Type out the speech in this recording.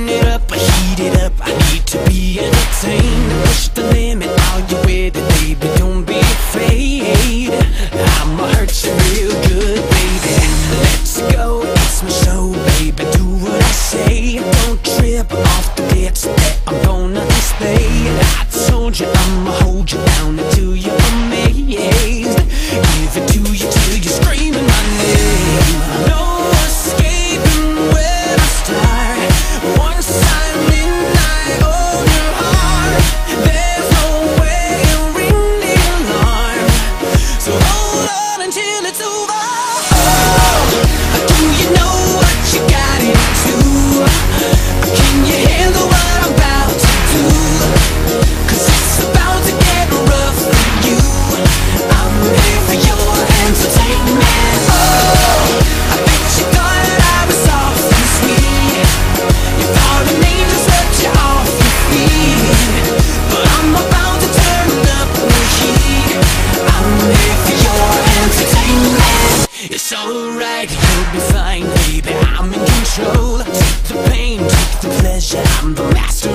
turn it up, heat it up. I need to be entertained. Push the limit, are you with it, baby. Don't be afraid. I'ma hurt you real good, baby. Let's go, it's my show, baby. Do what I say. Don't trip off the bits that I'm gonna display. I told you I'ma hold you down. it's over. I'm the master